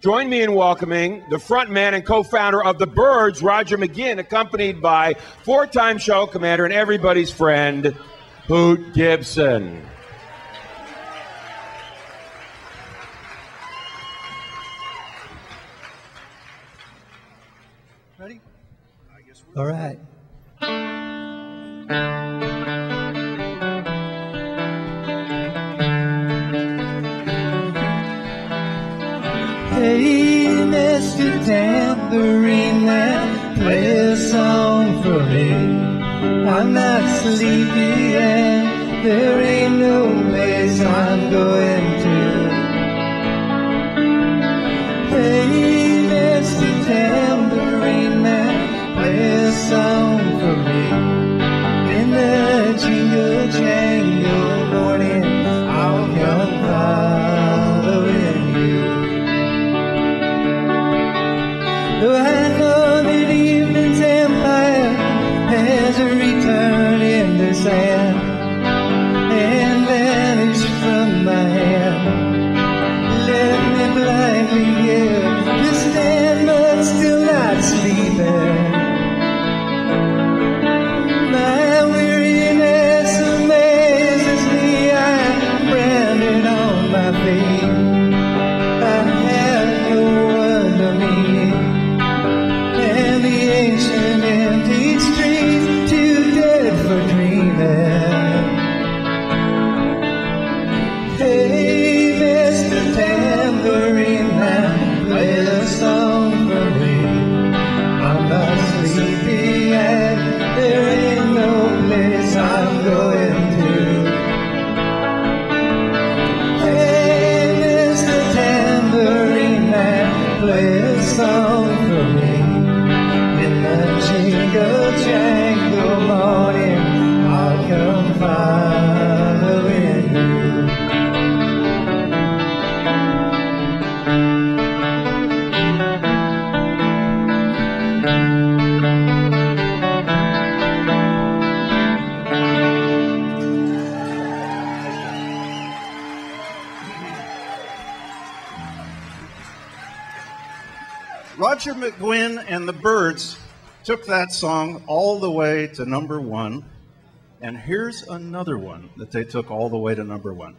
Join me in welcoming the frontman and co-founder of the Byrds, Roger McGuinn, accompanied by four-time show commander and everybody's friend, Hoot Gibson. Ready? All right. Hey, Mr. Tambourine Man, play a song for me. I'm not sleepy and there ain't no place I'm going has in the sand Roger McGuinn and the Byrds took that song all the way to number one. And here's another one that they took all the way to number one.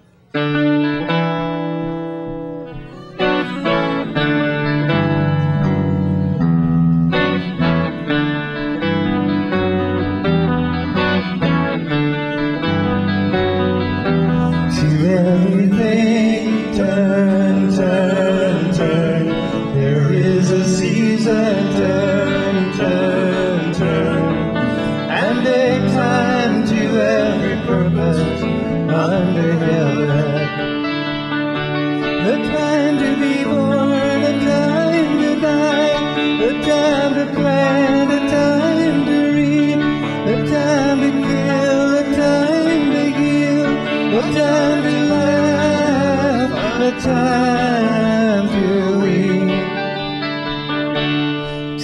A time to laugh, a time to weep.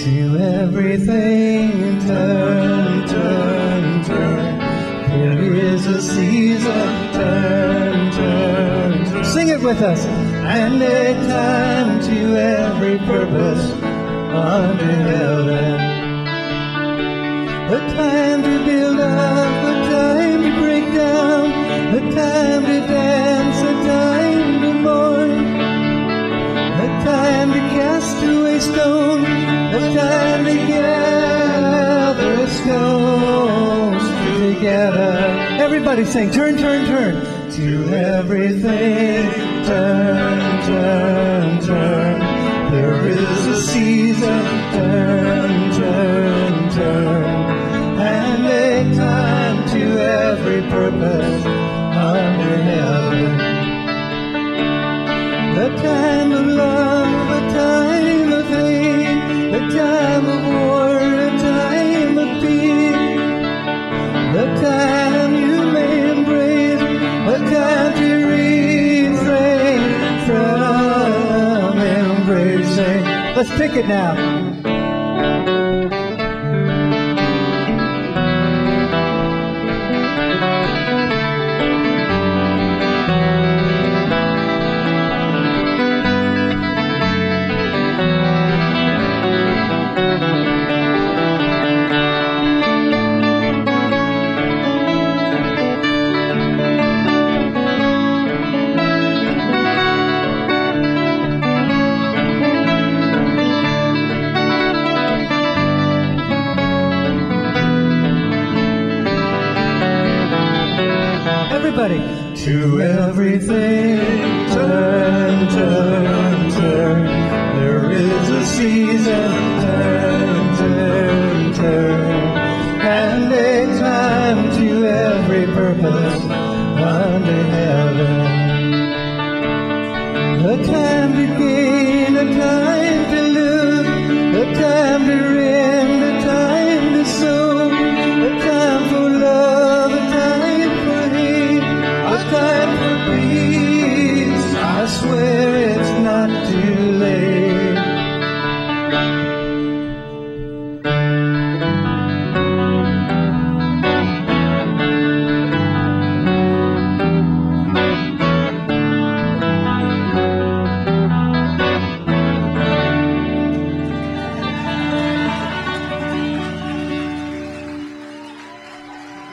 To everything turn, turn, turn. There is a season, turn, turn, turn. Sing it with us. And a time to every purpose under heaven. A time to build up, time to dance, a time to mourn. A time to cast away stone, a time to gather stones together. Everybody sing, turn, turn, turn. To everything, turn, turn, turn. There is a season, Let's pick it now. Everybody. To everything,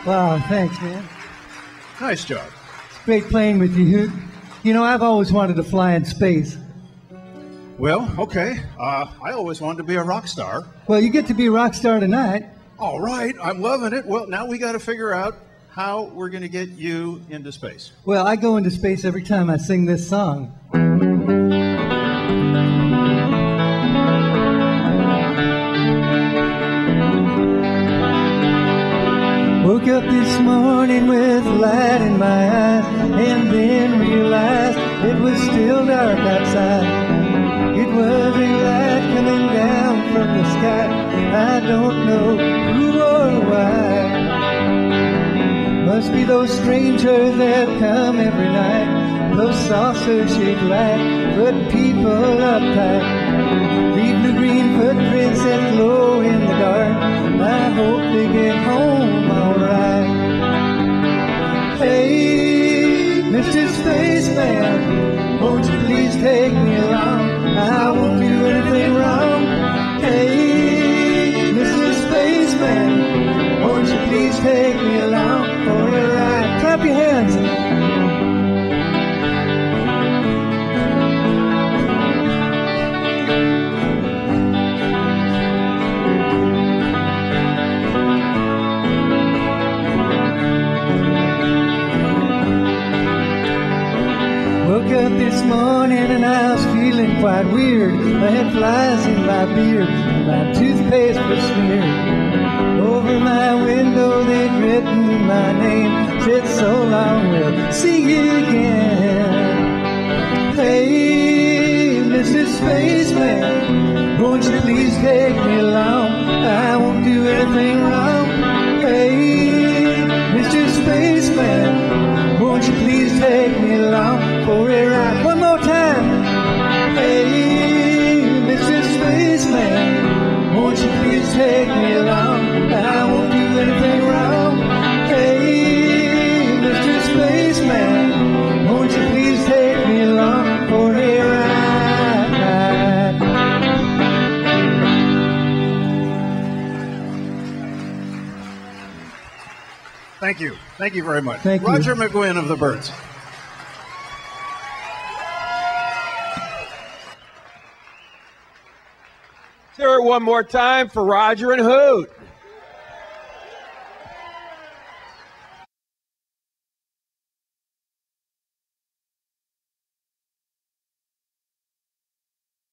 Wow, thanks, man. Nice job. It's great playing with you. You know, I've always wanted to fly in space. Well, okay. Uh, I always wanted to be a rock star. Well, you get to be a rock star tonight. All right, I'm loving it. Well, now we got to figure out how we're going to get you into space. Well, I go into space every time I sing this song. Up this morning with light in my eyes and then realized it was still dark outside. It was a light coming down from the sky. I don't know who or why. Must be those strangers that come every night. Those saucers shaped like put people uptight. Leave the green footprints that glow in the dark. Quite weird. I had flies in my beard, and my toothpaste was smeared. Over my window they'd written my name, said so long, we'll see you again. Hey, Mr. Spaceman, won't you please take me along? I won't do anything wrong. Hey, Mr. Spaceman, won't you please take me along for Thank you. Very much. Thank you. Roger McGuinn of the Byrds. Let's hear it one more time for Roger and Hoot.